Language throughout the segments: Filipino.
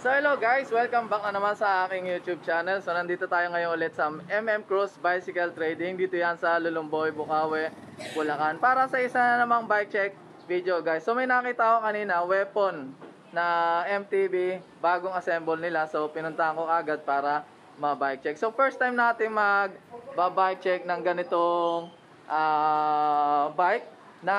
So hello guys, welcome back na naman sa aking YouTube channel. So nandito tayo ngayon ulit sa MM Cruise Bicycle Trading. Dito yan sa Lulumboy, Bukawi, Bulacan. Para sa isa na namang bike check video guys. So may nakita ko kanina, weapon na MTB, bagong assemble nila. So pinuntahan ko agad para ma-bike check. So first time natin mag-bike check ng ganitong ah, bike na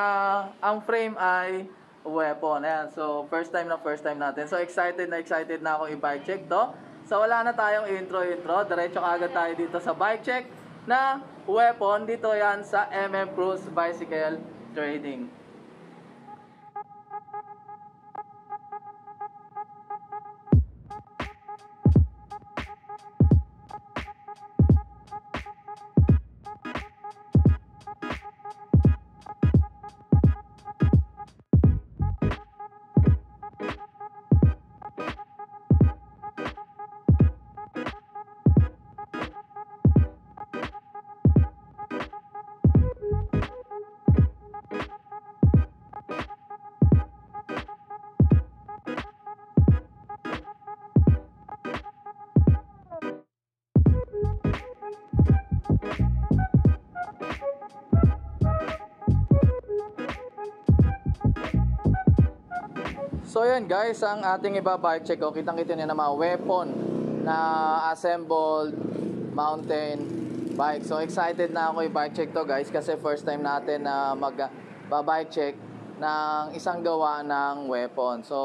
ang frame ay weapon. Ayan. So, first time na first time natin. So, excited na excited na ako i-bike check to. So, wala na tayong intro-intro. Diretso agad tayo dito sa bike check na weapon. Dito yan sa MM Cruise Bicycle Trading. So yan guys, ang ating iba-bike check. O, kitang-kita niyo na mga weapon na assembled mountain bike. So excited na ako i-bike check to guys kasi first time natin na mag-bike check ng isang gawa ng weapon. So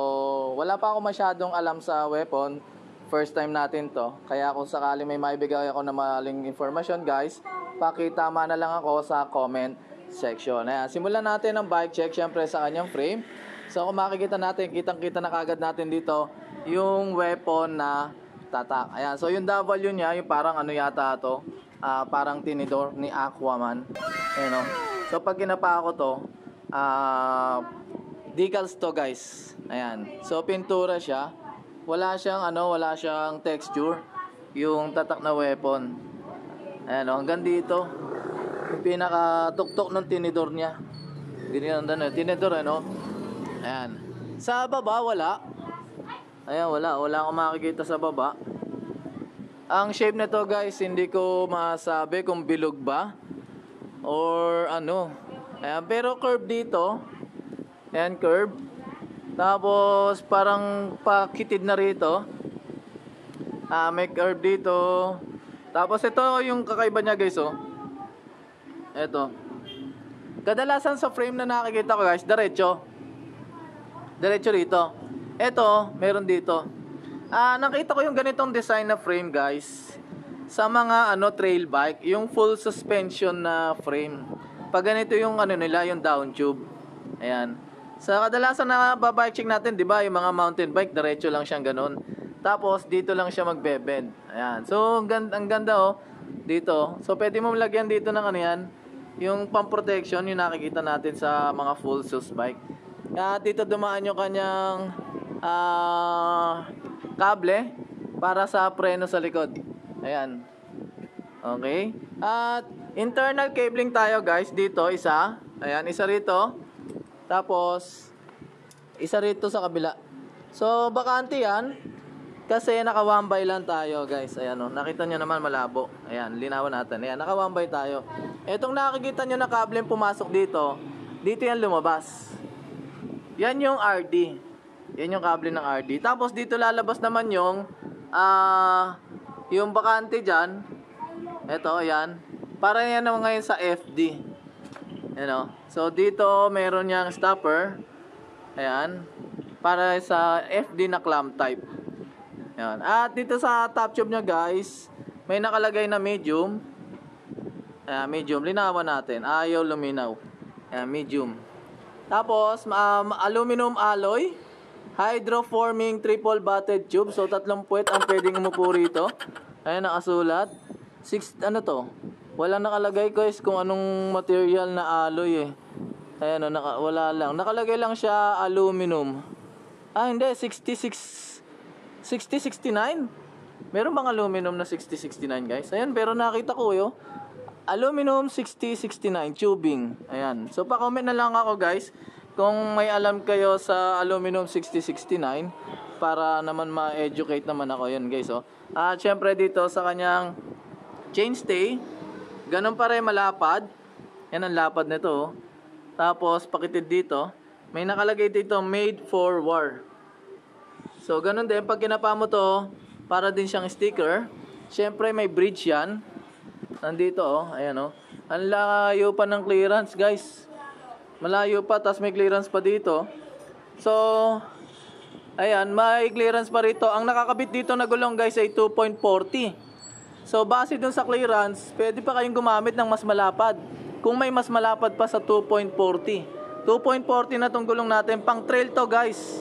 wala pa ako masyadong alam sa weapon. First time natin to. Kaya kung sakali may maibigay ako na maling information guys, pakitama na lang ako sa comment section. Ayan, simulan natin ang bike check syempre sa kanyang frame. So kung makikita natin, kitang-kita na kagad natin dito yung weapon na tatak. Ayan, so yung W niya, yung parang ano yata to, ah, parang tinidor ni Aquaman. Ayan o. So pag kinapa ko to, ah, decals to guys. Ayan. So pintura siya. Wala siyang ano, wala siyang texture. Yung tatak na weapon. Ayan o, hanggang dito. Yung pinaka-tuktok ng tinidor niya. Ganyan ang tinidor ano. Ayan. Sa baba, wala. Ayan, wala. Wala akong makikita sa baba. Ang shape nito guys, hindi ko masabi kung bilog ba. Or ano. Ayan, pero curve dito. Ayan, curve. Tapos, parang pakitid na rito. Ah, may curve dito. Tapos, ito yung kakaiba niya guys, oh. Ito. Kadalasan sa frame na nakikita ko guys, diretso. Diretso rito. Ito, meron dito. Ah, nakita ko yung ganitong design na frame, guys. Sa mga ano trail bike, yung full suspension na frame. Pag ganito yung ano nila, yung down tube. Ayan. Sa kadalasan na babike check natin, 'di ba, yung mga mountain bike, diretso lang siyang ganun. Tapos dito lang siya magbe-bend. Ayan. So, ang ganda, ang ganda oh dito. So, pwede mo lagyan dito ng ano yan, yung pump protection, yung nakikita natin sa mga full sus bike. At dito dumaan yung kanyang ah, kable para sa preno sa likod. Ayan. Okay. At internal cabling tayo guys dito isa. Ayan, isa rito. Tapos isa rito sa kabila. So bakante yan kasi naka one by lang tayo guys. Ayan oh, nakita nyo naman malabo. Ayan, linawan natin. Ayan, naka one by tayo. Etong nakikita nyo na kable pumasok dito, dito yan lumabas. Yan yung RD. Yan yung kable ng RD. Tapos dito lalabas naman yung ah yung bakante diyan. Ito, ayan. Para yan naman ngayon sa FD. Yan o. So dito meron yang stopper. Ayan. Para sa FD na clamp type. Ayan. At dito sa top tube niya guys, may nakalagay na medium. Ayan, medium. Linawan natin. Ayaw luminaw. Ayan, medium. Tapos, um, aluminum alloy. Hydroforming triple butted tube. So, tatlong puwet ang pwedeng umupo rito. Ayan, nakasulat. Six, ano to? Walang nakalagay guys kung anong material na alloy eh. Ayan naka, wala lang. Nakalagay lang siya aluminum. Ah, hindi. 66... 6069? Meron bang aluminum na 6069 guys? Ayan, pero nakita ko yo. Aluminum 6069 tubing. Ayan. So pa-comment na lang ako guys kung may alam kayo sa aluminum 6069 para naman ma-educate naman ako yun guys oh. At syempre dito sa kanyang chainstay, ganun pa rin malapad. Yan ang lapad nito oh. Tapos pakitid dito, may nakalagay dito made for war. So ganun din pag kinapa mo to, para din siyang sticker. Syempre may bridge yan. Nandito oh, ayan oh. Ang layo pa ng clearance guys. Malayo pa, tas may clearance pa dito. So, ayan, may clearance pa rito. Ang nakakabit dito na gulong guys ay 2.40. So, base dun sa clearance, pwede pa kayong gumamit ng mas malapad. Kung may mas malapad pa sa 2.40. 2.40 na tong gulong natin. Pang trail to guys.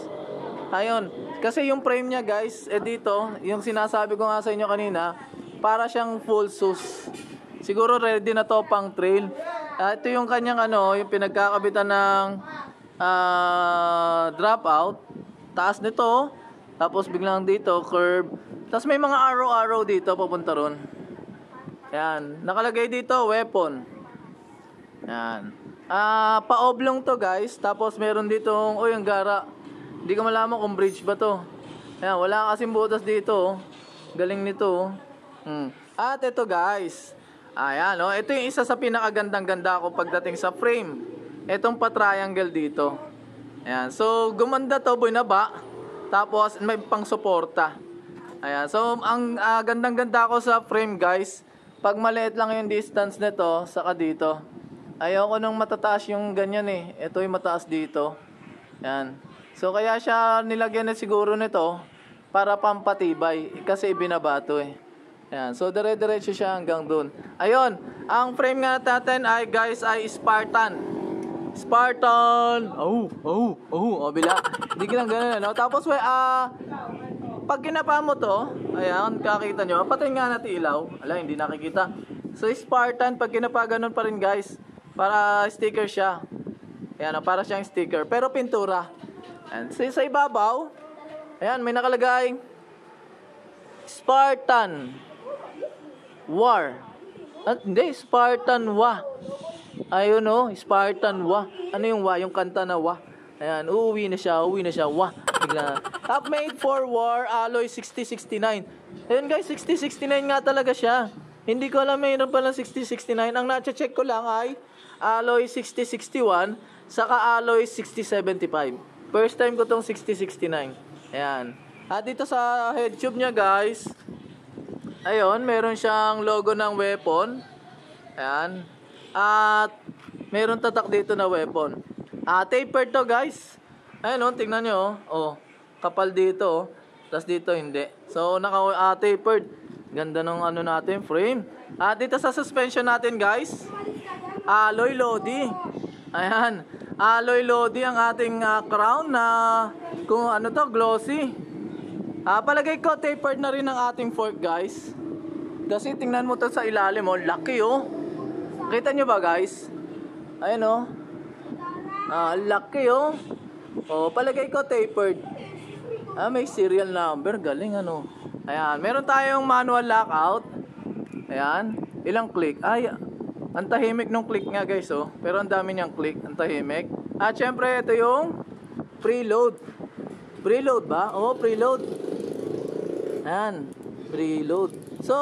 Ayun. Kasi yung frame niya guys, eh dito, yung sinasabi ko nga sa inyo kanina, para siyang full sus. Siguro ready na to pang trail. Ah, ito yung kanyang ano, yung pinagkakabitan ng ah, dropout. Taas nito. Tapos biglang dito, curve. Tapos may mga arrow-arrow dito papunta ron. Yan. Nakalagay dito, weapon. Yan. Ah, pa-oblong to guys. Tapos meron ditong, oh yung gara. Hindi ko malaman kung bridge ba to. Yan, wala kasing butas dito. oh. Galing nito. Hmm. At ito guys. Ayan, oh. Ito yung isa sa pinakagandang ganda ko pagdating sa frame. Itong pa-triangle dito. Ayan. So, gumanda to, binaba. Tapos, may pang-suporta. Ayan. So, ang ah, gandang-ganda ko sa frame, guys. Pag maliit lang yung distance nito, saka dito. Ayoko nung matataas yung ganyan eh. Ito yung mataas dito. Ayan. So, kaya siya nilagyan na siguro nito para pampatibay. Kasi ibinabato eh. Ayan. So, dire-diretso siya hanggang dun. Ayun. Ang frame nga natin ay, guys, ay Spartan. Spartan! Oh, oh, oh, oh, bila. Hindi ka lang ganun, ano? Tapos, we, ah, pag kinapa mo to, ayan, kakita nyo, patayin nga natin ilaw. Ala, hindi nakikita. So, Spartan, pag kinapa ganun pa rin, guys, para sticker siya. Ayan, para siyang sticker. Pero pintura. Ayan, so, sa ibabaw, ayan, may nakalagay, Spartan War. At, hindi, Spartan Wa. Ayun oh, Spartan Wa. Ano yung Wa? Yung kanta na Wa. Ayan, uuwi na siya, uuwi na siya. Wa. Bigla. Top made for war, alloy 6069. Ayun guys, 6069 nga talaga siya. Hindi ko alam mayroon pala 6069. Ang na-check ko lang ay alloy 6061 saka alloy 6075. First time ko tong 6069. Ayan. At dito sa head tube niya guys, ayun, meron siyang logo ng weapon. Ayan. At meron tatak dito na weapon. Ah, tapered to guys. Ayun oh, tingnan nyo oh. Oh, kapal dito oh. Tapos dito hindi. So naka ah, tapered. Ganda ng ano natin, frame. At dito sa suspension natin guys, alloy lodi. Ayan. Alloy lodi ang ating ah, crown na kung ano to, glossy. Ah, palagay ko tapered na rin ang ating fork guys. Kasi tingnan mo to sa ilalim oh, laki oh. Kita nyo ba guys? Ayun oh. Ah, laki oh. Oh, palagay ko tapered. Ah, may serial number. Galing ano. Ayan, meron tayong manual lockout. Ayan, ilang click. Ay, ang tahimik nung click nga guys oh. Pero ang dami niyang click, ang tahimik. At syempre, ito yung preload. Preload ba? Oo, preload. Ayan, preload. So,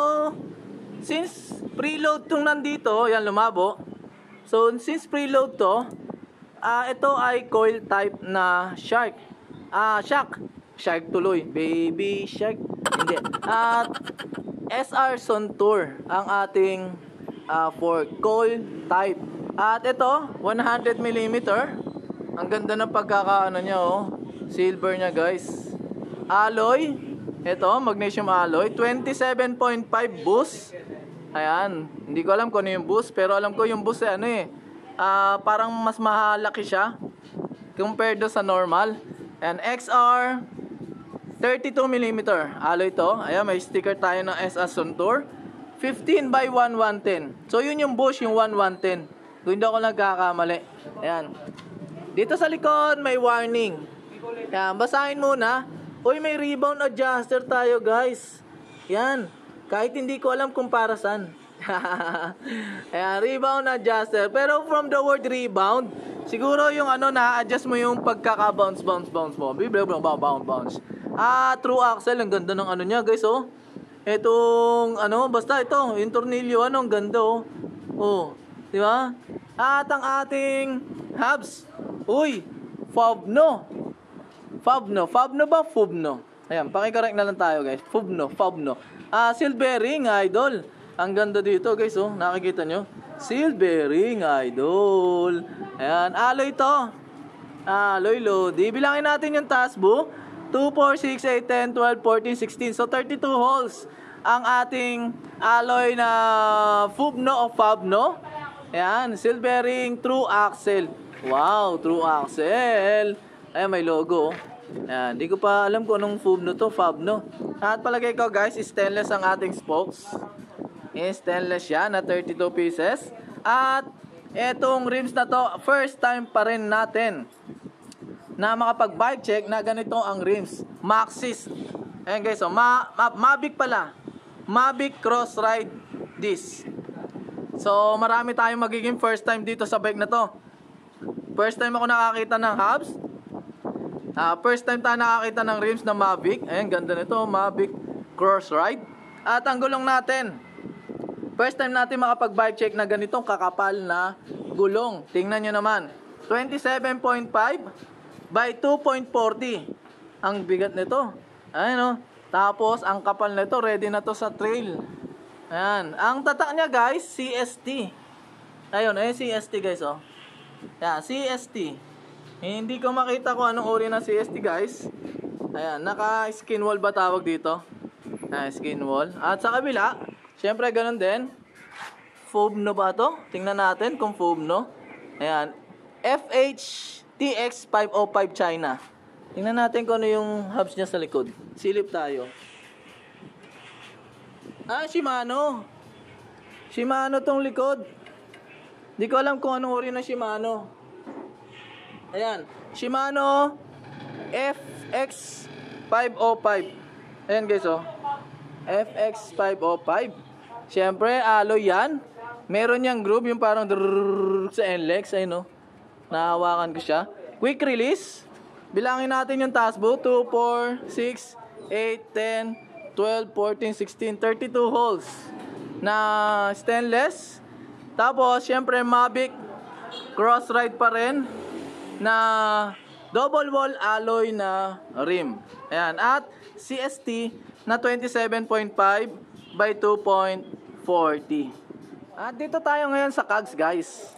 since preload tong nandito, yan lumabo. So, since preload to, ah ito ay coil type na shark. Ah, shark. Shark tuloy. Baby shark. Hindi. At SR Suntour ang ating ah, for coil type. At ito, 100 mm. Ang ganda ng pagkakaano niya oh. Silver niya guys. Alloy. Ito, magnesium alloy. 27.5 boost. Ayan. Hindi ko alam kung ano yung boost. Pero alam ko yung boost eh, ano eh. ah, parang mas mahalaki siya. Compared do sa normal. And XR 32mm. Alloy to. Ayan, may sticker tayo ng SA Suntour. 15 by 1 110. So yun yung bush, yung 1 110. Kung hindi ako nagkakamali. Ayan. Dito sa likod, may warning. Ayan, basahin muna. Uy, may rebound adjuster tayo, guys. Yan. Kahit hindi ko alam kung para saan. Ayan, rebound adjuster. Pero from the word rebound, siguro yung ano na, adjust mo yung pagkaka-bounce, bounce, bounce mo. Bibla, bounce, bounce, bounce. Ah, true axle. Ang ganda ng ano niya, guys, oh. Itong, ano, basta ito, yung tornilyo, ano, ang ganda, oh. Oh, di ba? At ang ating hubs. Uy, Fabno. Fabno. Fabno ba? Fubno. Ayan, pakicorrect na lang tayo, guys. Fubno, Fabno. Ah, silvering, idol. Ang ganda dito, guys, oh. Nakikita nyo? Silvering, idol. Ayan, alloy to. Alloy Lodi. Bilangin natin yung tasbo. 2, 4, 6, 8, 10, 12, 14, 16. So, 32 holes ang ating alloy na Fubno o Fabno. Ayan, silvering true axle. Wow, true axle. Ayan, may logo. Ayan, di ko pa alam kung anong Fubno to, Fabno. At palagay ko guys, stainless ang ating spokes. Eh, stainless yan na 32 pieces. At etong rims na to, first time pa rin natin na makapag-bike check na ganito ang rims. Maxis. Ayan guys, so, ma ma Mavic pala. Mavic Cross Ride Disc. So, marami tayong magiging first time dito sa bike na to. First time ako nakakita ng hubs. Uh, first time tayo nakakita ng rims na Mavic. Ayan, ganda nito. Mavic Cross Ride. At ang gulong natin. First time natin makapag-bike check na ganitong kakapal na gulong. Tingnan nyo naman. 27.5 by 2.40. Ang bigat nito. Ayan o. Tapos, ang kapal nito, ready na to sa trail. Ayan. Ang tatak niya, guys, CST. Ayun, eh, CST, guys, oh. Ayan, CST. Hindi ko makita kung anong uri ng CST, guys. Ayan, naka-skin wall ba tawag dito? Ayan, skin wall. At sa kabila, syempre, ganun din. Fobno ba to? Tingnan natin kung Fobno. Ayan. FH TX505 China. Tingnan natin kung ano yung hubs niya sa likod. Silip tayo. Ah, Shimano. Shimano tong likod. Di ko alam kung anong uri ng Shimano. Ayan. Shimano FX505. Ayan guys oh. FX505. Siyempre, alloy yan. Meron niyang groove yung parang sa NLEX. Ayun oh. Nahawakan ko siya. Quick release. Bilangin natin yung tasbo. 2, 4, 6, 8, 10, 12, 14, 16, 32 holes na stainless. Tapos, syempre, Mavic cross ride pa rin na double wall alloy na rim. Ayan. At CST na 27.5 by 2.40. At dito tayo ngayon sa Kags, guys.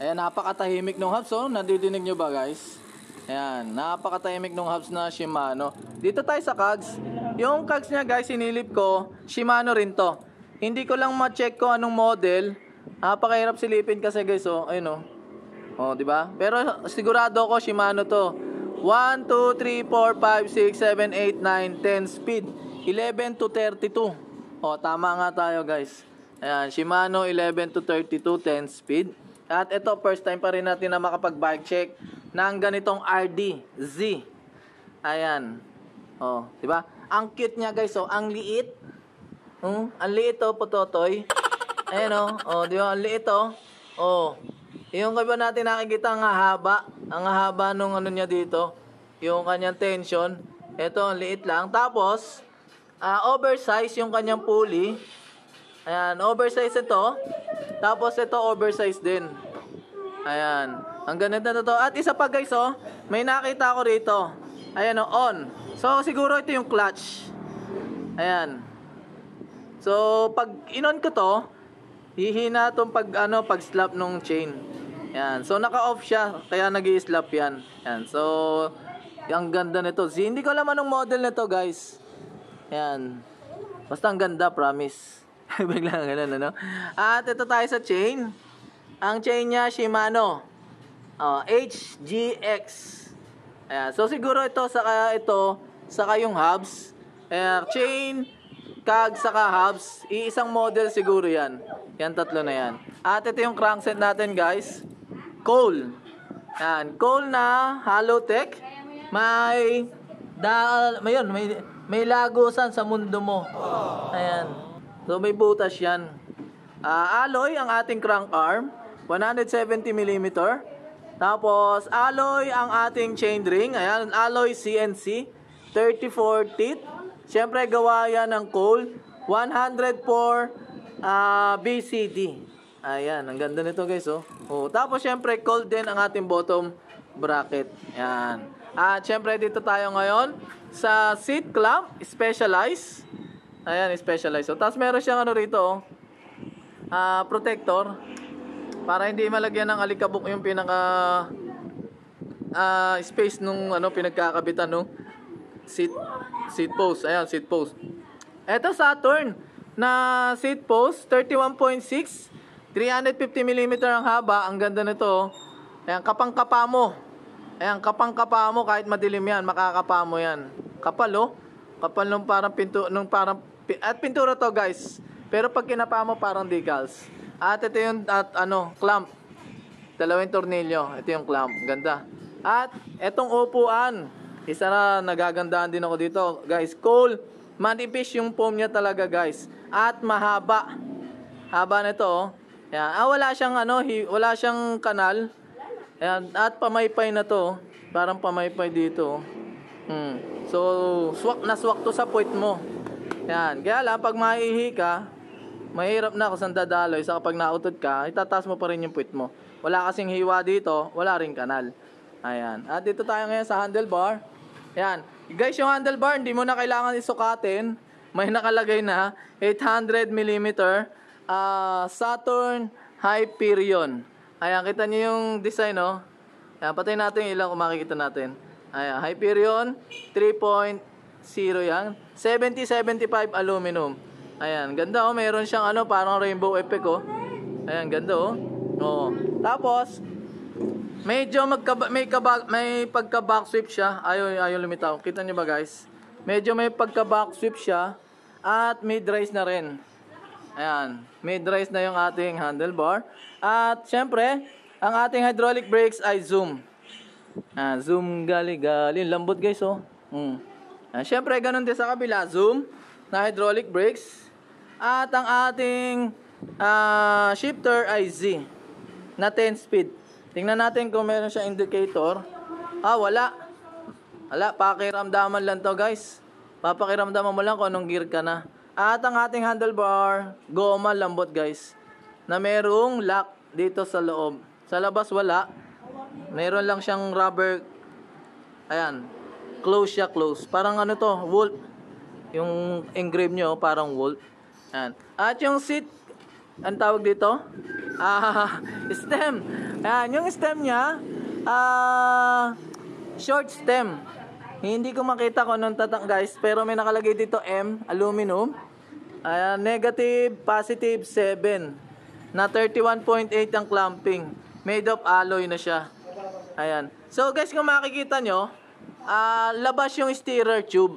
Ayan, napakatahimik ng hubs, oh. Nadidinig nyo ba, guys? Ayan, napakatahimik ng hubs na Shimano. Dito tayo sa Kags. Yung Kags niya, guys, sinilip ko, Shimano rin to. Hindi ko lang ma-check ko anong model. Napakahirap silipin kasi, guys, oh. Ayun, oh. Oh, di ba? Pero sigurado ko Shimano to. 1 2 3 4 5 6 7 8 9 10 speed. 11 to 32. Oh, tama nga tayo, guys. Ayan, Shimano 11 to 32 10 speed. At ito, first time pa rin natin na makapag-bike check ng ganitong RD Z. Ayan. Oh, di ba? Ang cute niya, guys. Oh, ang liit. Hmm, ang liit oh, pototoy. Ayan oh. Oh, di ba? Ang liit oh. Oh. Yung kaya natin nakikita ang haba. Ang haba nung ano niya dito. Yung kanyang tension. Ito, ang liit lang. Tapos, uh, oversize yung kanyang pulley. Ayan, oversize ito. Tapos ito oversize din. Ayan. Ang ganda na to. At isa pa guys oh, may nakita ko rito. Ayan oh, on. So siguro ito yung clutch. Ayan. So pag inon ko to, hihina tong pag ano pag slap nung chain. Ayan. So naka-off siya kaya nag-i-slap yan. Ayan. So ang ganda nito. Si, hindi ko alam anong model nito guys. Ayan. Basta ang ganda, promise. Bigla ganun, ano? At ito tayo sa chain. Ang chain niya, Shimano. Uh, HGX. Ayan. So, siguro ito, saka ito, saka yung hubs. Ayan, chain, kag, saka hubs. Iisang model siguro yan. Yan, tatlo na yan. At ito yung crankset natin, guys. Cole. Ayan, Cole na hollow tech. May, da, may, yun, may, may lagusan sa mundo mo. Ayan. So may butas yan. Uh, alloy ang ating crank arm, 170 mm. Tapos alloy ang ating chain ring, ayan, alloy CNC. 34 teeth. Siyempre, gawa yan ng coal. 104 ah, BCD. Ayan, ang ganda nito guys, oh. oh. Tapos, siyempre, cold din ang ating bottom bracket. Yan. At siyempre, dito tayo ngayon sa seat clamp, specialized. Ayan, specialized. So, tapos meron siyang ano rito, oh. Ah, protector. Para hindi malagyan ng alikabok yung pinaka ah, space nung ano pinagkakabitan no seat seat post. Ayan, seat post. Ito Saturn na seat post 31.6 350 mm ang haba. Ang ganda nito. Ayan, kapang-kapa mo. Ayan, kapang-kapa mo kahit madilim yan, makakapa mo yan. Kapal oh. Kapal nung parang pinto nung parang at pintura to guys. Pero pag kinapa mo parang decals. At ito yung at ano, clamp. Dalawang tornilyo. Ito yung clamp. Ganda. At etong upuan. Isa na nagagandahan din ako dito. Guys, cool. Manipis yung foam niya talaga guys. At mahaba. Haba nito oh. Yan. Ah, wala siyang ano, hi- wala siyang kanal. Ayan. At pamaypay na to. Parang pamaypay dito. Hmm. So, swak na swak to sa puwit mo. Yan. Kaya lang, pag maihi ka, mahirap na kung saan dadaloy. Sa kapag nautod ka, itataas mo pa rin yung puwit mo. Wala kasing hiwa dito, wala rin kanal. Ayan. At dito tayo ngayon sa handlebar. Yan. Guys, yung handlebar, hindi mo na kailangan isukatin. May nakalagay na 800 mm ah, Saturn Hyperion. Ayan, kita niyo yung design, no? Ayan, patay natin ilaw kung makikita natin. Ayan, Hyperion 3.0 yan. 70-75 aluminum. Ayan, ganda oh. Meron siyang ano, parang rainbow effect oh. Ayan, ganda oh. Oo. Tapos, medyo magka may kaba, may pagka back sweep siya. Ayaw ayaw lumitaw. Kita niyo ba guys? Medyo may pagka back sweep siya at mid rise na rin. Ayan, mid rise na yung ating handlebar. At syempre, ang ating hydraulic brakes ay zoom. Ah, zoom gali-gali. Lambot guys oh. Mm. Ah, syempre, ganun din sa kabila. Zoom na hydraulic brakes. At ang ating ah, shifter ay Z na 10 speed. Tingnan natin kung meron siya indicator. Ah, wala. Wala, pakiramdaman lang to guys. Papakiramdaman mo lang kung anong gear ka na. At ang ating handlebar, goma lambot guys. Na merong lock dito sa loob. Sa labas wala. Meron lang siyang rubber. Ayan. Close siya, close. Parang ano to, wool. Yung engrave nyo, parang wool. Ayan. At yung seat, ang tawag dito? Ah, stem. Ayan, yung stem niya, ah, short stem. Hindi ko makita kung anong tatang guys, pero may nakalagay dito M, aluminum. Ayan, negative, positive 7. Na 31.8 ang clamping. Made of alloy na siya. Ayan. So guys, kung makikita nyo, ah, labas yung steerer tube.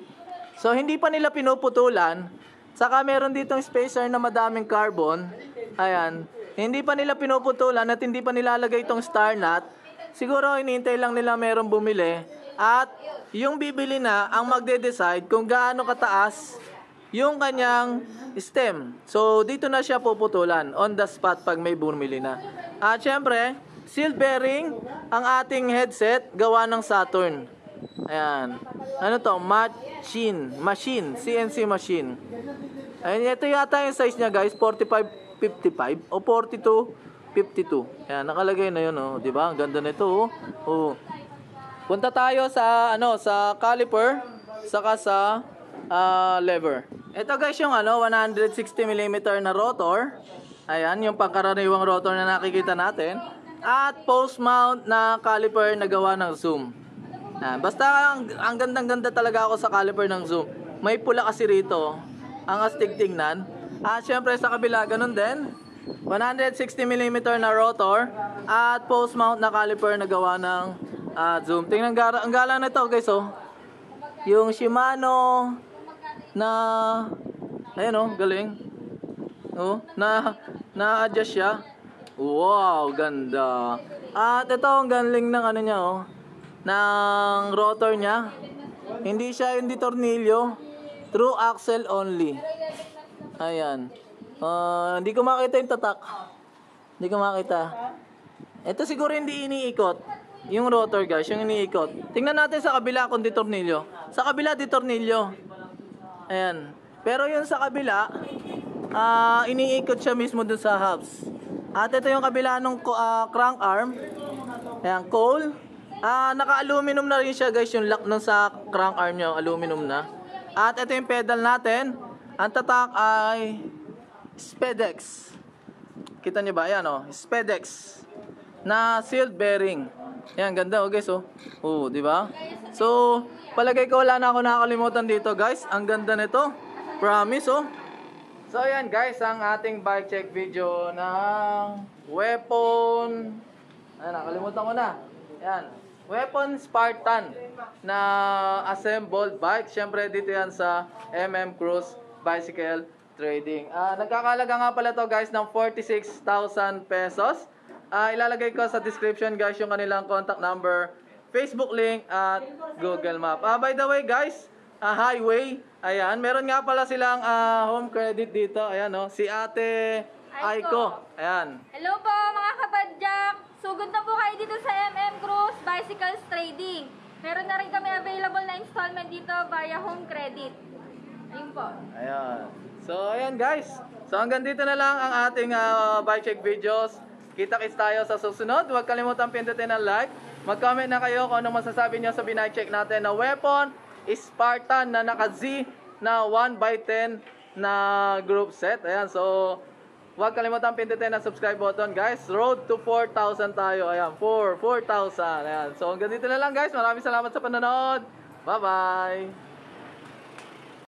So hindi pa nila pinuputulan. Saka meron ditong spacer na madaming carbon. Ayan. Hindi pa nila pinuputulan at hindi pa nilalagay itong star nut. Siguro hinihintay lang nila merong bumili. At yung bibili na ang magde-decide kung gaano kataas yung kanyang stem. So dito na siya puputulan on the spot pag may bumili na. At syempre, seal bearing ang ating headset gawa ng Saturn. Ayan. Ano to? Machine. Machine. CNC machine. Ayan, ito yata yung size niya guys. 45-55 o 42-52. Ayan, nakalagay na yun oh. Di ba? Ang ganda nito oh. oh. Punta tayo sa ano sa caliper saka sa ah, lever. Ito guys yung ano 160 mm na rotor. Ayan, yung pangkaraniwang rotor na nakikita natin. At post mount na caliper na gawa ng zoom. Ayan, basta ang, ang gandang-ganda talaga ako sa caliper ng zoom. May pula kasi rito. Ang astig tingnan. At syempre sa kabila ganun din. 160 mm na rotor at post mount na caliper na gawa ng ah, zoom. Tingnan gara, ang gala nito guys oh. Yung Shimano na ayun oh, galing. Oh, na na-adjust siya. Wow, ganda. At ito ang galing ng ano niya oh, ng rotor niya. Hindi siya hindi tornilyo. True axle only. Ayan. Ah, hindi ko makita yung tatak. Hindi ko makita. Ito siguro hindi iniikot. Yung rotor guys, yung iniikot. Tingnan natin sa kabila kung di tornilyo. Sa kabila di tornilyo. Ayan. Pero yung sa kabila, ah iniikot siya mismo dun sa hubs. At ito yung kabila ng ah, crank arm. Ayan, coal. Ah, naka-aluminum na rin siya guys, yung lock nun sa crank arm niya, aluminum na. At ito yung pedal natin. Ang tatak ay Spedex. Kita niyo ba? Ayan oh, Spedex na sealed bearing. Ayan, ganda oh guys oh. Oh, di ba? So, palagay ko wala na ako nakakalimutan dito guys. Ang ganda nito. Promise oh. So ayan guys, ang ating bike check video ng weapon. Ayan, nakalimutan ko na. Ayan. Weapon Spartan na assembled bike. Siyempre dito yan sa MM Cruise Bicycle Trading. Ah, nagkakalaga nga pala to guys ng 46,000 pesos. Ah, ilalagay ko sa description guys yung kanilang contact number, Facebook link at Google Map. Ah, by the way guys, ah, highway. Ayan, meron nga pala silang ah, home credit dito. Ayan oh, si Ate Aiko. Ayan. Hello po mga kapadyak! Sugod na po kayo dito sa MM Cruise Bicycles Trading. Meron na rin kami available na installment dito via home credit. Ayun po. Ayan. So, ayan guys. So, hanggang dito na lang ang ating ah, bike check videos. Kita-kits tayo sa susunod. Huwag kalimutan pindutin ang like. Mag-comment na kayo kung anong masasabi nyo sa binike check natin na weapon Spartan na naka-Z na 1x10 na group set. Ayan. So, huwag kalimutan pindutin ang subscribe button guys. Road to 4,000 tayo. Ayan. 4, 4,000. Ayan. So, hanggang dito na lang guys. Maraming salamat sa panonood. Bye-bye.